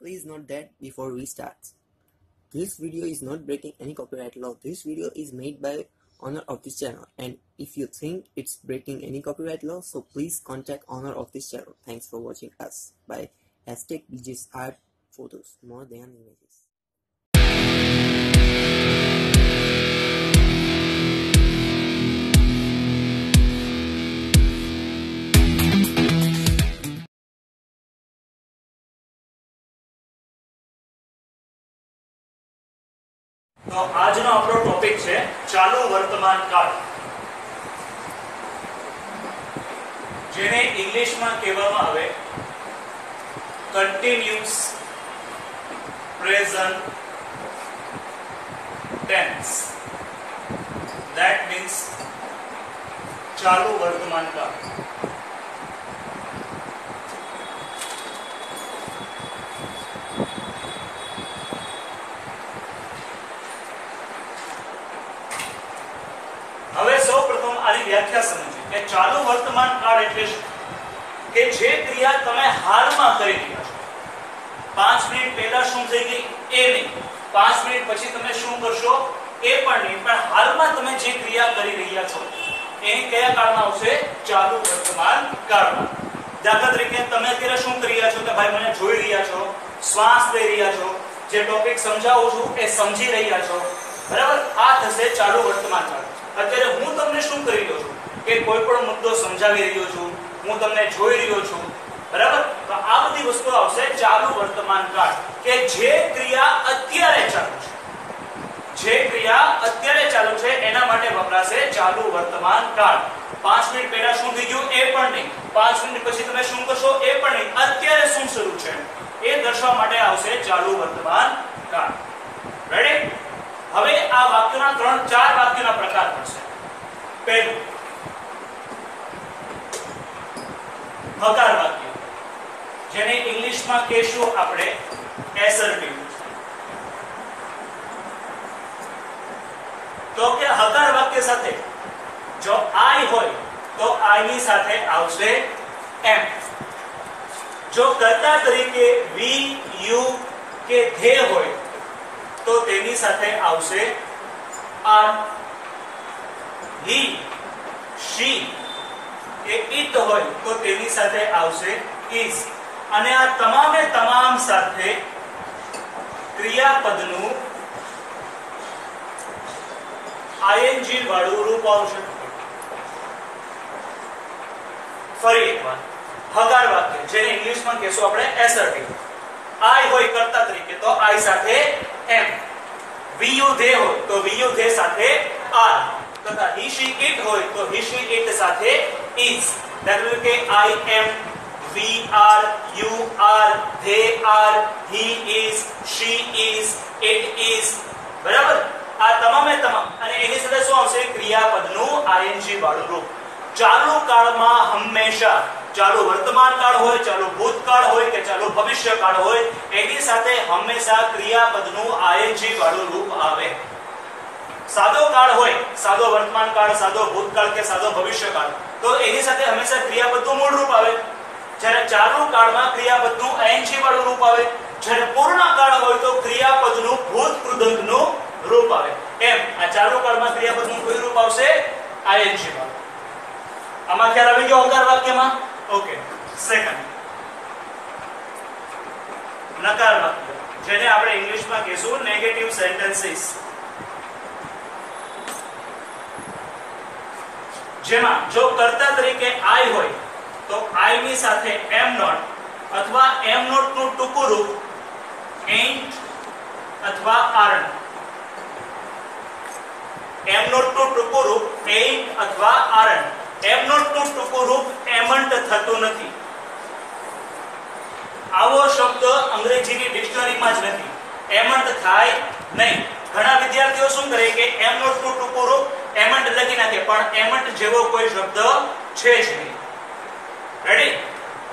Please note that before we start, this video is not breaking any copyright law. This video is made by owner of this channel and if you think it's breaking any copyright law, so please contact owner of this channel. Thanks for watching us by hashtag BJ's Art Photos more than images. તો આજનો આપણો topic છે, ચાલુ વર્તમાન કાળ. જેને ઇંગ્લિશમાં કહેવામાં આવે continuous present tense that means ચાલુ વર્તમાન કાળ હવે સૌપ્રથમ આની વ્યાખ્યા સમજીએ કે ચાલુ વર્તમાન કાળ એટલે શું? કે જે ક્રિયા તમે હાલમાં કરી રહ્યા છો. પાંચ મિનિટ પહેલા શું થઈ ગઈ? એ નહીં. પાંચ મિનિટ પછી તમે શું કરશો? એ પણ નહીં. પણ હાલમાં તમે જે ક્રિયા કરી રહ્યા છો, એ કયા કાળમાં આવશે? ચાલુ વર્તમાન કાળમાં. દાખલા તરીકે તમે અત્યારે શું કરી રહ્યા છો કે ભાઈ મને જોઈ રહ્યા છો, શ્વાસ લઈ રહ્યા છો, જે ટોપિક સમજાવું છું એ સમજી રહ્યા છો. બરાબર? આ થશે ચાલુ વર્તમાન કાળ. અત્યારે હું તમને શું કરી રહ્યો છું? કે કોઈ પણ મુદ્દો સમજાવી રહ્યો છું, હું તમને જોઈ રહ્યો છું. બરાબર? તો આ બધી વસ્તુ આવશે ચાલુ વર્તમાન કાળ, કે જે ક્રિયા અત્યારે ચાલુ છે. જે ક્રિયા અત્યારે ચાલુ છે, એના માટે વપરાશે ચાલુ વર્તમાન કાળ. 5 મિનિટ પહેલા શું થઈ ગયું? એ પણ નહીં. 5 મિનિટ પછી તમે શું કરશો? એ પણ નહીં. અત્યારે શું શરૂ છે? એ દર્શાવવા માટે આવશે ચાલુ વર્તમાન કાળ. રેડી હવે આ વાક્યોના ત્રણ ચાર વાક્યોના પ્રકાર પડશે પહેલું હકાર વાક્ય જેને ઇંગ્લિશમાં કહેશું આપણે એસર્ટિવ તો કે હકાર વાક્ય સાથે જો આઈ હોય તો આઈ ની સાથે આવશે એમ. જો કર્તા તરીકે વી, યુ કે ધે હોય તો તેની સાથે આવશે આર હી, શી કે ઇટ હોય, તો તેની સાથે આવશે ઇઝ અને આ તમામે તમામ સાથે ક્રિયાપદનું આઈએનજી વાળું રૂપ આવશે. ફરી એકવાર હગાર વાક્ય, જેને ઇંગ્લિશમાં કહેશું આપણે એસર્ટિવ. આઈ હોય કર્તા તરીકે, તો આઈ સાથે એમ. વી યુ ધે હોય, તો વી યુ ધે સાથે આર. તથા હી શી ઇટ હોય, તો હી શી ઇટ સાથે is will be I am, we are, you are, they are, he is, she is, it is. બરાબર? આ તમામે તમામ. અને એની સાથે શું આવશે? ક્રિયાપદનું ing વાળું રૂપ. ચાલુ કાળમાં હંમેશા ચાલુ વર્તમાન કાળ હોય ચાલુ ભૂતકાળ હોય કે ચાલુ ભવિષ્યકાળ હોય એની સાથે હંમેશા ક્રિયાપદનું ing વાળું રૂપ આવે. સાદો કાળ હોય સાદો વર્તમાન કાળ સાદો ભૂતકાળ કે સાદો ભવિષ્યકાળ તો એની સાથે હંમેશા ક્રિયાપદનું મૂળ રૂપ આવે. જ્યારે ચાલુ કાળમાં ક્રિયાપદનું આઈએનજી વાળું રૂપ આવે. જ્યારે પૂર્ણ કાળ હોય તો ક્રિયાપદનું ભૂત કૃદંતનું રૂપ આવે. એમ, આ ચાલુ કાળમાં ક્રિયાપદનું કોઈ રૂપ આવશે? આઈએનજી વાળું. આમાં ખ્યાલ આવી ગયો હકાર વાક્યમાં? ઓકે સેકન્ડ નકાર વાક્ય. જેને આપણે ઇંગ્લિશમાં કહીશું નેગેટિવ સેન્ટેન્સીસ જેમાં જો કર્તા તરીકે આઈ હોય, તો આઈ ની સાથે એમ નોટ અથવા એમ નોટનું ટૂંકું રૂપ એન્ટ અથવા આર્ન એમ નોટનું ટૂંકું રૂપ એન્ટ અથવા આર્ન એમ નોટનું ટૂંકું રૂપ એમન્ટ થતું નથી. આવો શબ્દ અંગ્રેજીની ડિક્શનરીમાં જ નથી. એમન્ટ થાય નહીં. ઘણા વિદ્યાર્થીઓ શું કરે કે એમ નોટનું ટૂંકું રૂપ એમન્ટ લખી નાખે, પણ એમન્ટ જેવો કોઈ શબ્દ છે જ નહીં. રેડી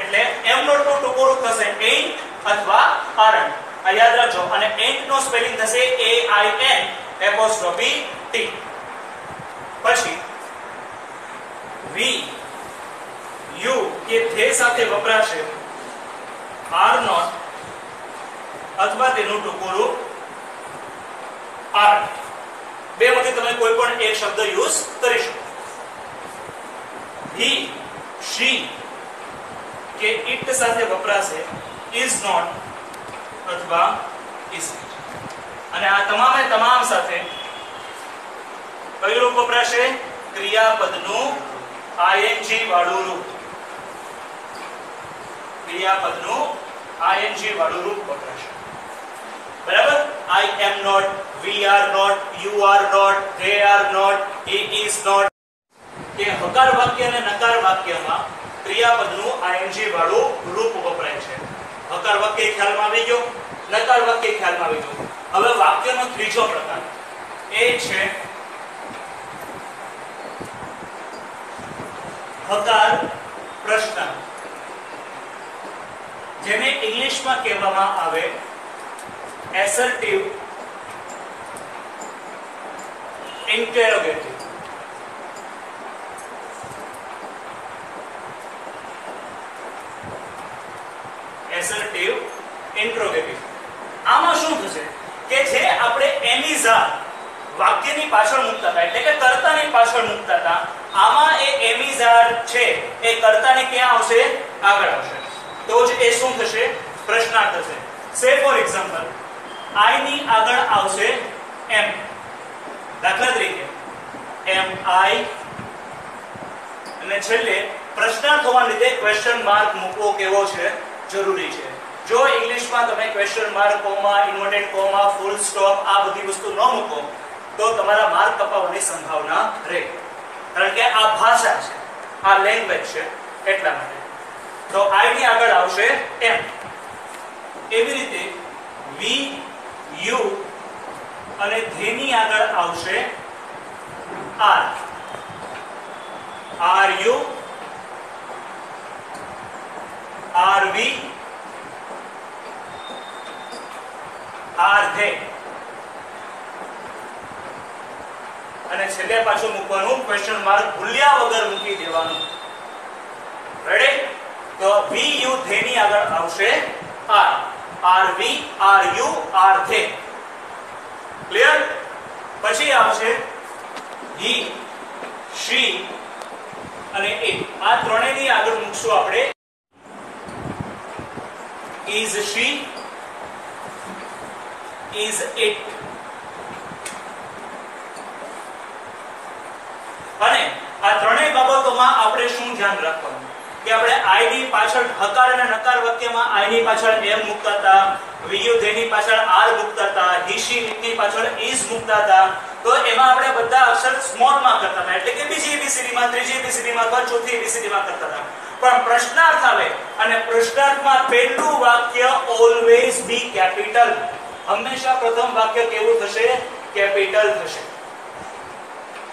એટલે એમ નો નું ટૂંકું થશે એન્ટ અથવા આરન આ યાદ રાખજો, અને એન્ટ નો સ્પેલિંગ થશે A I N apostrophe T પછી વી યુ કે થે સાથે વપરાશે. આર નોટ અથવા તેનું ટુકોરું આર બે માંથી તમે કોઈ પણ એક શબ્દ યુઝ કરી શકો. હી શી કે ઇટ સાથે વપરાશે ઇઝ નોટ અથવા ઇઝ અને આ તમામે તમામ સાથે કયું રૂપ વપરાશે? ક્રિયાપદનું આઈએનજી વાળું રૂપ. ક્રિયાપદનું આઈએનજી વાળું રૂપ વપરાશે. બરાબર? I am not we are not you are not they are not he is not કે હકાર વાક્ય અને નકાર વાક્યમાં ક્રિયાપદનું આઈએનજી વાળું રૂપ વપરાય છે. હકાર વાક્ય ખ્યાલમાં આવી ગયો, નકાર વાક્ય ખ્યાલમાં આવી ગયો. હવે વાક્યનો ત્રીજો પ્રકાર એ છે હકાર પ્રશ્ન. જેને ઇંગ્લિશમાં કહેવામાં આવે એસર્ટિવ ઇન્ટેરોગેટિવ એસર્ટિવ ઇન્ટ્રોગેટિવ આમાં શું થશે? કે જે આપણે એમિઝા વાક્યની પાછળ મૂકતા હતા, એટલે કે કર્તાની પાછળ મૂકતા હતા, આમાં એ એમિઝાર છે, એ કર્તાને ક્યાં આવશે? આગળ આવશે. તો જ એ શું થશે? પ્રશ્નાર્થ થશે. સે ફોર એક્ઝામ્પલ આઈ ની આગળ આવશે એમ દાખલા તરીકે એમ આઈ અને છેલ્લે પ્રશ્નાર્થ હોવાને લીધે ક્વેશ્ચન માર્ક મૂકવો કેવો છે? જરૂરી છે. જો ઇંગ્લિશમાં તમે question mark comma inverted comma full stop આ બધી વસ્તુ ન મૂકો, તો તમારા માર્ક કપાવવાની સંભાવના રહે. કારણ કે આ ભાષા છે, આ લેંગ્વેજ છે, એટલા માટે. તો આઈ ની આગળ આવશે એમ એવી રીતે વી યુ અને ધેની આગળ આવશે are. Are you. Are we. Are they અને છેલ્લે પાછું મૂકવાનું ક્વેશ્ચન માર્ક ભૂલ્યા વગર મૂકી દેવાનું. રેડી તો વી યુ ધે ની આગળ આવશે are. Are we, are you, are they clear પછી આવશે હી શી અને એ આ ત્રણેયની આગળ મૂકશું આપણે. ઇઝ શી ઇઝ ઇટ અને આ ત્રણેય બાબતોમાં આપણે શું ધ્યાન રાખવાનું? કે આપણે આઈ ની પાછળ હકાર અને નકાર વચ્ચેમાં આઈ ની પાછળ એમ મૂકતા હતા. વીયુ ધે ની પાછળ આર મૂકતા હતા હિશી શી પાછળ ઇઝ મૂકતા હતા. તો એમાં આપણે બધા અક્ષર સ્મોલમાં કરતા હતા. એટલે કે બીજી એબીસીડી માં, ત્રીજી એબીસીડી માં, અથવા ચોથી એબીસીડી માં કરતા હતા. પણ પ્રશ્નાર્થ આવે અને પ્રશ્નાર્થમાં પહેલું વાક્ય ઓલવેઝ બી કેપિટલ હંમેશા પ્રથમ વાક્ય કેવું થશે? કેપિટલ થશે.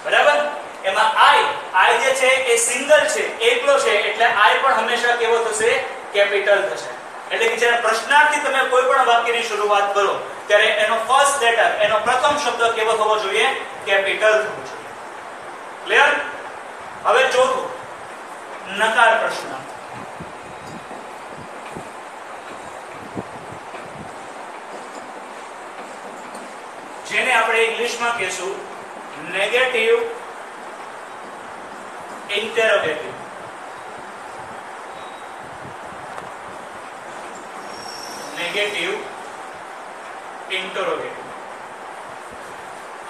બરાબર? એમાં આઈ આઈ જે છે એ સિંગલ છે, એકલો છે, એટલે આઈ પણ હંમેશા કેવો થશે? કેપિટલ થશે. એટલે કે જ્યારે પ્રશ્નાર્થી તમે કોઈ પણ વાક્યની શરૂઆત કરો, ત્યારે એનો ફર્સ્ટ લેટર એનો પ્રથમ શબ્દ કેવો થવો જોઈએ? કેપિટલ થવો જોઈએ. ક્લિયર હવે ચોથું. નકાર પ્રશ્ન. જેને આપણે ઇંગ્લિશમાં કહીશું નેગેટિવ ઇન્ટેરોગેટિવ નેગેટિવ ઇન્ટરોગેટિવ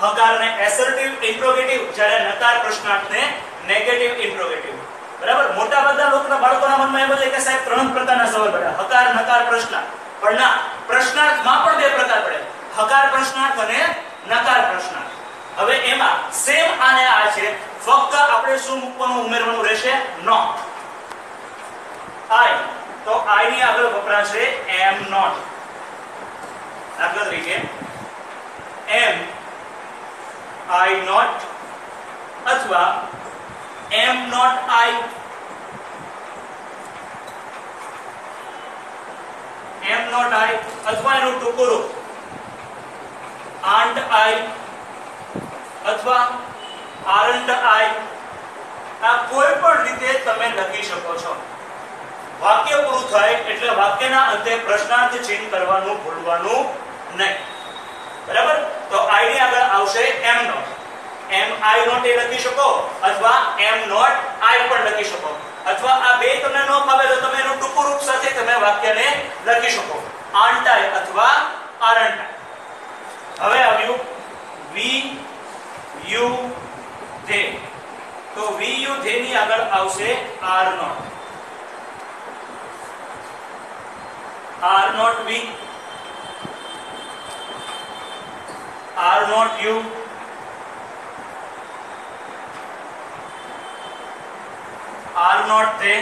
હકાર ને એસર્ટિવ ઇન્ટ્રોગેટિવ જ્યારે નકાર પ્રશ્નાર્થને નેગેટિવ ઇન્ટ્રોગેટિવ બરાબર? મોટા બધા લોકોના બાળકોના મનમાં એમ છે કે સાહેબ ત્રણ પ્રકારના સવાલ પડે હકાર, નકાર, પ્રશ્નાર્થ. પણ ના, પ્રશ્નાર્થમાં પણ બે પ્રકાર પડે. હકાર પ્રશ્નાર્થ અને નકાર પ્રશ્નાર્થ. હવે એમાં સેમ આને આ છે. ફક્ત આપણે શું મૂકવાનું, ઉમેરવાનું રહેશે? નોટ આઈ તો ની આગળ વપરાશે એમ નોટ. દાખલા તરીકે એમ આઈ નોટ અથવા am not I am not I અથવા એનું ટૂંકું રૂપ આંટ આઈ અથવા આરંટ આઈ આ કોઈ પણ રીતે તમે લખી શકો છો. વાક્ય પૂરું થાય એટલે વાક્યના અંતે પ્રશ્નાર્થ ચિહ્ન કરવાનું ભૂલવાનું નહીં. બરાબર? તો આઈ ની આગળ આવશે am not. M I not એ લખી શકો અથવા એમ નોટ આઈ પણ લખી શકો. અથવા આ બે તમને ન ફાવે તો તમે એનું ટૂંકું રૂપ સાથે તમે વાક્યને લખી શકો. આંટાય અથવા આરંટાય હવે આવ્યું વી યુ ધે. તો વી યુ ધે ની આગળ આવશે are not. Are not v are not u are not they?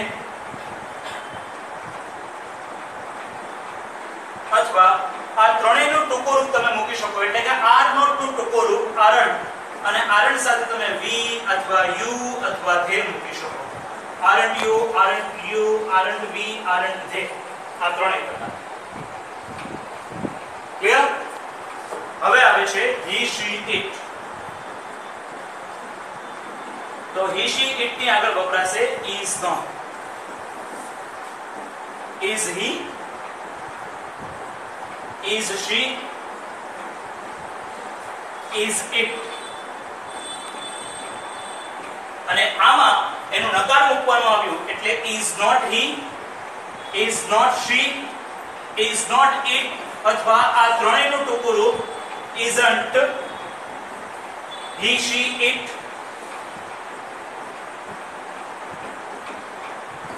અથવા આ ત્રણેયનું ટૂંકું રૂપ તમે મૂકી શકો એટલે કે આર નોટનું ટૂંકું રૂપ આરણ અને આરણ સાથે તમે વી અથવા યુ અથવા ધે મૂકી શકો. Aren't you aren't you aren't we aren't they આ ત્રણેય પ્રકાર ક્લિયર હવે આવે છે હી, શી, ઇટ. તો હી, શી ઇટની આગળ વપરાશે is no is he? Is she? Is it. અને આમાં એનું નકાર મૂકવામાં આવ્યું એટલે is not he is not she, is not it, અથવા આ ત્રણેયનું ટૂંકું રૂપ isn't, he, she, it.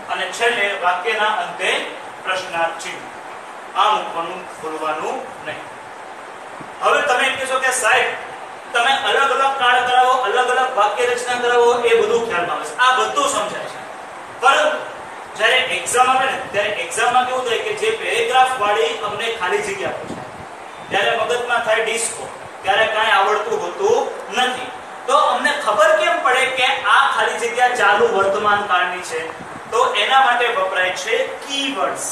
અને છેલ્લે વાક્યના અંતે પ્રશ્નાર્થ. ચિહ્ન આ મૂકવાનું, ભૂલવાનું નહીં. હવે તમે એમ કહેશો કે સાહેબ, તમે અલગ અલગ કાળ કરાવો, અલગ અલગ વાક્ય રચના કરાવો, એ બધું ખ્યાલમાં આવે છે. આ બધું સમજાય છે. પરંતુ જ્યારે એક્ઝામ આવે ને, ત્યારે એક્ઝામમાં કેવું થાય કે જે પેરેગ્રાફ વાળી અમને ખાલી જગ્યા પૂછાય. ત્યારે મગજમાં થાય ડિસ્કો ત્યારે કાંઈ આવડતું હોતું નથી. તો અમને ખબર કેમ પડે કે આ ખાલી જગ્યા ચાલુ વર્તમાન કાળની છે? તો એના માટે વપરાય છે કીવર્ડ્સ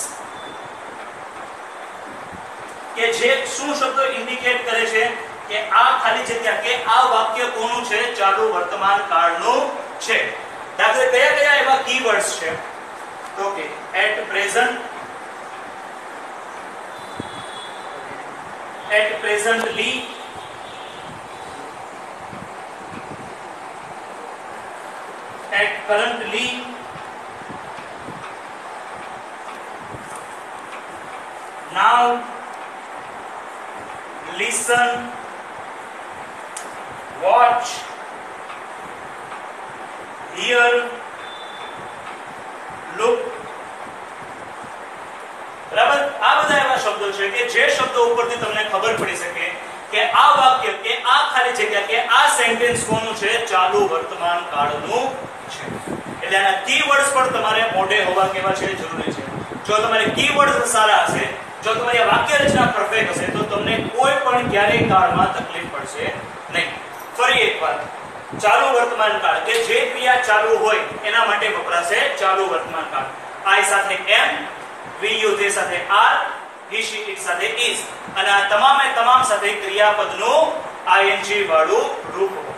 કે જે શું શબ્દો ઇન્ડિકેટ કરે છે કે આ ખાલી જગ્યા કે આ વાક્ય કોનું છે? ચાલુ વર્તમાન કાળનું છે. દાખલા કયા કયા એવા કીવર્ડ્સ છે? Okay, at present, at presently, at currently, now listen, watch, hear, છે કે જે શબ્દો ઉપરથી તમને ખબર પડી શકે કે આ વાક્ય કે આ ખાલી જગ્યા કે આ સેન્ટેન્સ કોનું છે? ચાલુ વર્તમાન કાળનું છે. એટલે આના કીવર્ડ્સ પણ તમારે મોઢે હોવા કેવા છે? જરૂરી છે. જો તમારે કીવર્ડ્સ સારા હશે, જો તમારી વાક્ય રચના પરફેક્ટ હશે, તો તમને કોઈ પણ ક્યારેય કાળમાં તકલીફ પડશે નહીં. ફરી એક વાર ચાલુ વર્તમાન કાળ કે જે ક્રિયા ચાલુ હોય, એના માટે વપરાશે ચાલુ વર્તમાન કાળ. આઈ સાથે એમ વી યુ તે સાથે આર હી શી ઇટ સાથે ઇઝ અને આ તમામે તમામ સાથે ક્રિયાપદનું આઈએનજી વાળું રૂપ